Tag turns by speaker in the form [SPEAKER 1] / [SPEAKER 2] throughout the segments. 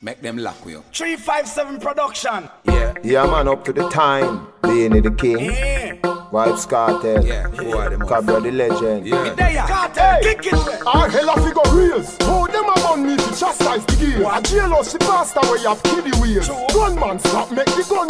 [SPEAKER 1] Make them lock with you.
[SPEAKER 2] 357 production.
[SPEAKER 1] Yeah.
[SPEAKER 3] Yeah, man, up to the time. Being the king.
[SPEAKER 2] Yeah.
[SPEAKER 3] Vybz Kartel.
[SPEAKER 1] Yeah. Who are them?
[SPEAKER 3] Cobra the legend.
[SPEAKER 1] Yeah.
[SPEAKER 2] There ya. Kartel. Kick it.
[SPEAKER 4] Our hella figure reals. Oh, them a man me to chastise the gear. A jailhouse the pastor where you have kiddie wheels. Gunman stop, make the gun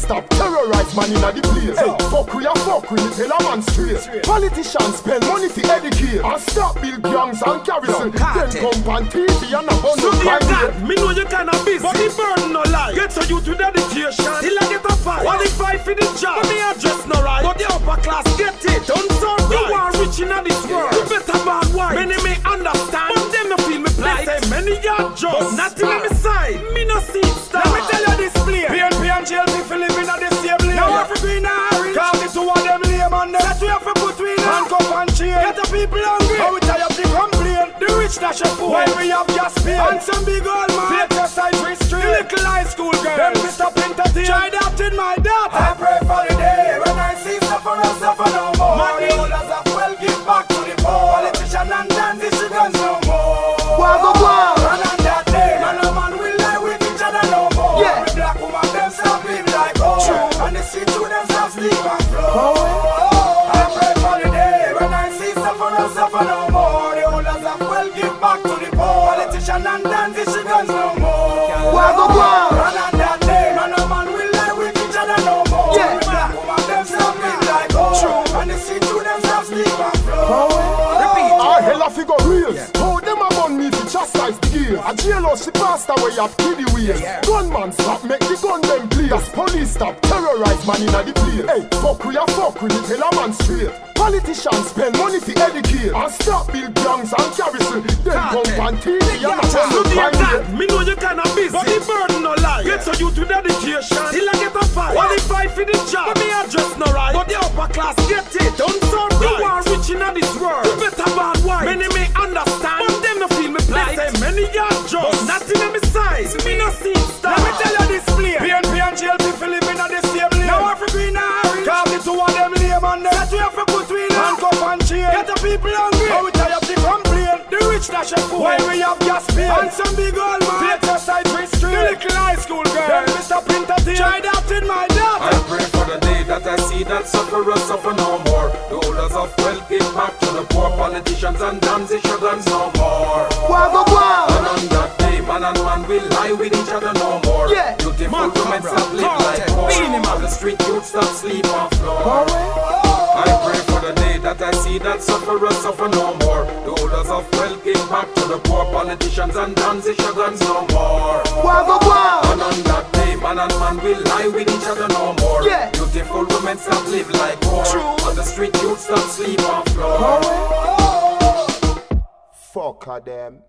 [SPEAKER 4] stop, terrorize man inna the place. Hey, fuck we a fuck we, tell a man straight. Politicians spend money to educate. And stop build gangs and garrison. Then come on TV and a bundle
[SPEAKER 5] So
[SPEAKER 4] crime
[SPEAKER 5] God, me know you kinda busy. But the burden no lie. Get to you to dedication Till I get a fight. I for the job. But me address no right. But the upper class get it. Don't right. You want rich in this
[SPEAKER 2] people hungry. How we tie up the complain. The rich dash a fool. While we have gas pay. And some big old man. Fake your side restrain. The little high school girl. Them Mr. Entertain. Try that in my daughter. I pray for the day when I see suffer suffer no more. Money holders of well give back to the poor. Politician and dandy guns no more.
[SPEAKER 3] Wagga wagga.
[SPEAKER 2] And on that day, man and man will lie with each other no more.
[SPEAKER 3] Yeah.
[SPEAKER 2] The black woman them stop like oh. And the street to them stop sleep and flow. I sleep and flow.
[SPEAKER 4] Our hella figure reals. Oh, them a man me to chastise the gear. A jailhouse the pastor where you have kiddie wheels. Gunman stop, make the gun them play. As police stop, terrorize man inna the place. Hey, fuck we a fuck we, me tell a man straight. Politicians spend money to educate and stop build gangs and garrison. Then come on TV and a
[SPEAKER 5] So
[SPEAKER 4] bundle
[SPEAKER 5] dear
[SPEAKER 4] crime
[SPEAKER 5] God,
[SPEAKER 4] rate.
[SPEAKER 5] me know you kinda busy But the burden no lie Get to you to dedication Till I get a fight What if I for the job But me address no right But the upper class get it Don't this world better bad white Many may understand But them no feel me plight They say many are just Nothing on me side Me no see it
[SPEAKER 2] Let me tell you this play. PNP and JLP for living at the same lane. Now every green and orange. Call it to one them lame and them. That we have to put we in handcuff and chain. Get the people hungry. How we tie up the complain. The rich dash a fool. While we have gas pay. And some big old man. Fake your side restrain. The little high school girl. Then Mr. Entertain. Try that in my daughter.
[SPEAKER 6] I pray for the day that I see that sufferers suffer no more. The holders of wealth give back to the poor politicians and dance guns no more.
[SPEAKER 3] Wagga wagga.
[SPEAKER 6] And on that day, man and man will lie with each other no more.
[SPEAKER 3] Yeah.
[SPEAKER 6] Beautiful
[SPEAKER 1] Man,
[SPEAKER 6] women stop live like
[SPEAKER 1] Cartel,
[SPEAKER 6] more. On the street youth stop sleep on floor. I pray for the day that I see that sufferers suffer no more. The holders of wealth give back to the poor politicians and dance guns no more.
[SPEAKER 3] Wagga wagga.
[SPEAKER 6] And on that day, man and man will lie with each other no more.
[SPEAKER 3] Yeah.
[SPEAKER 6] Beautiful
[SPEAKER 3] Fuck them.